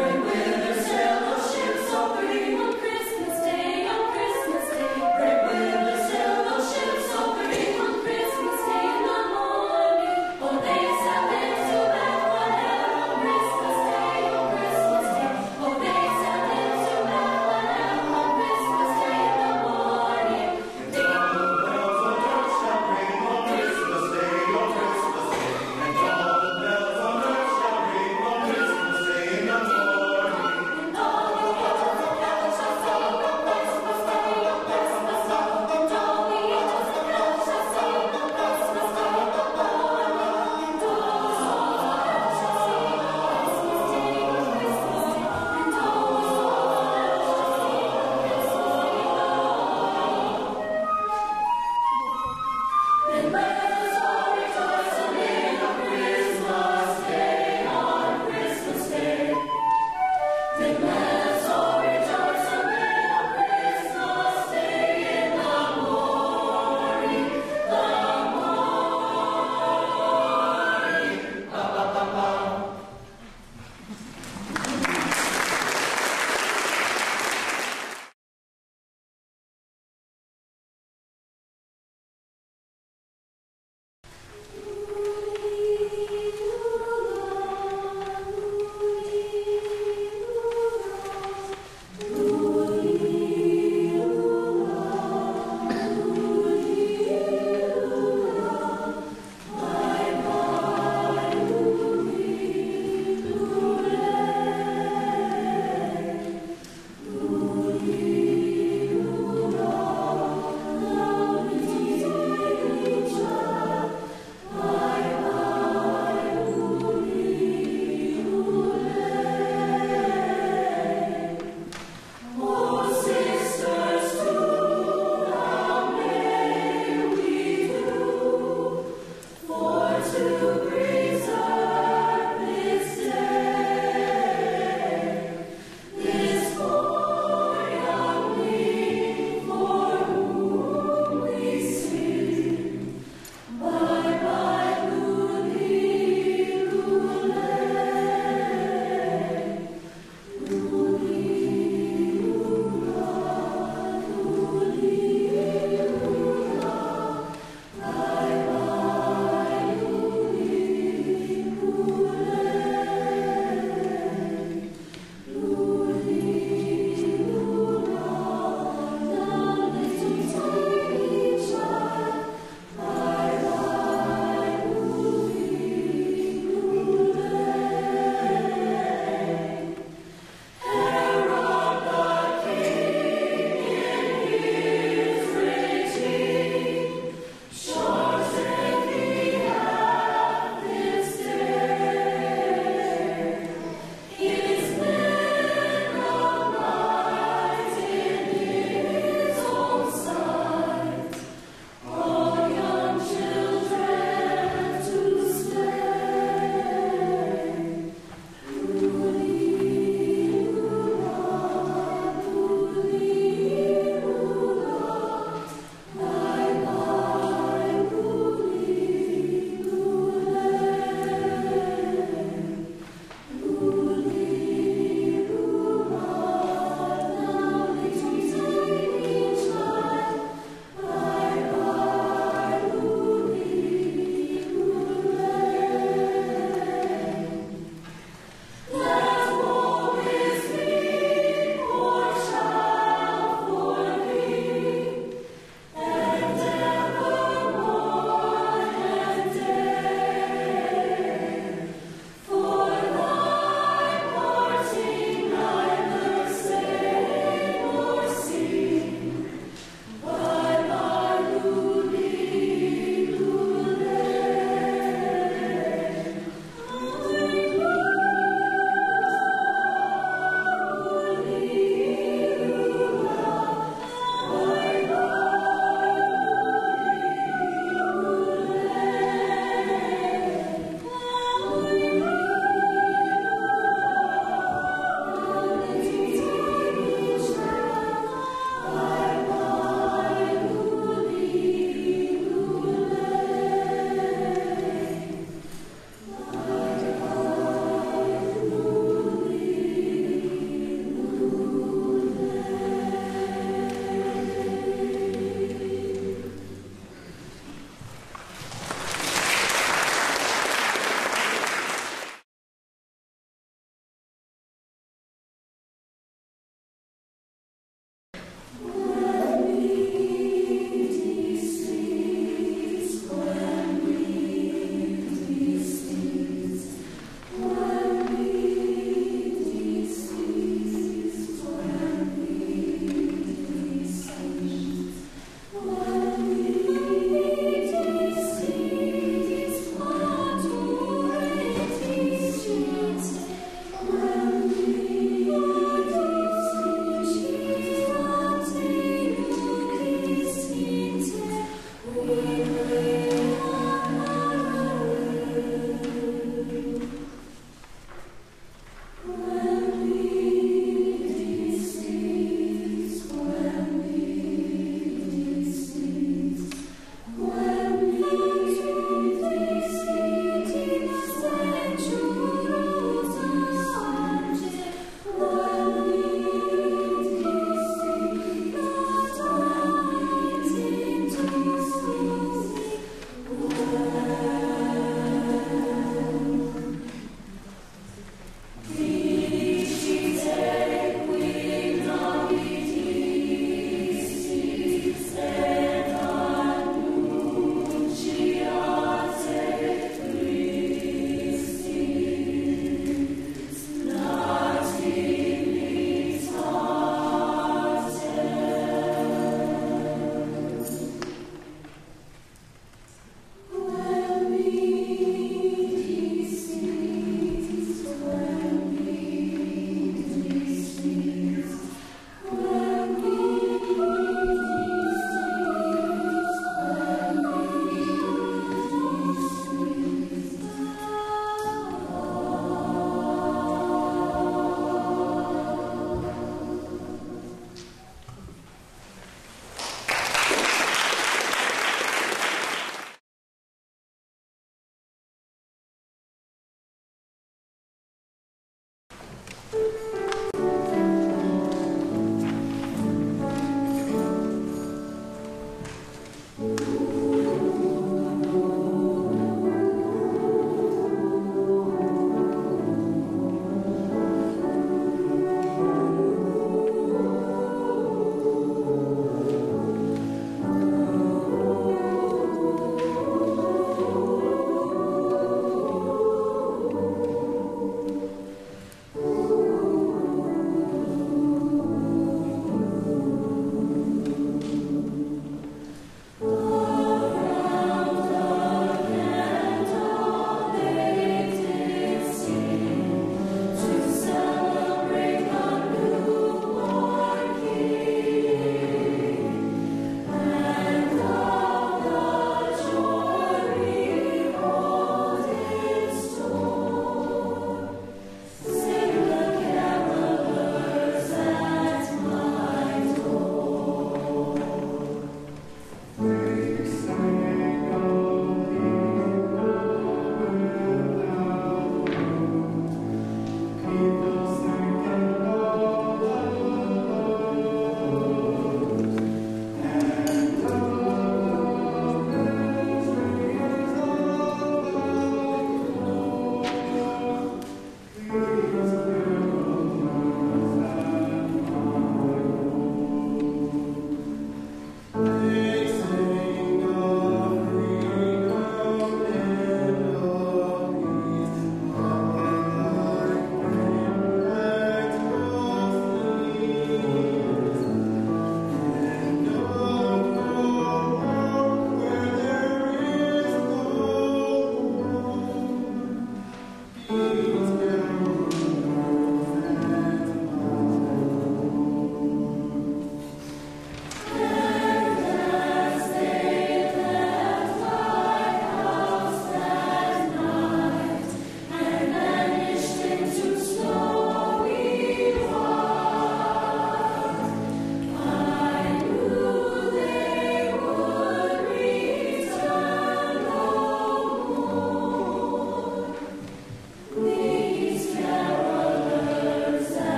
will.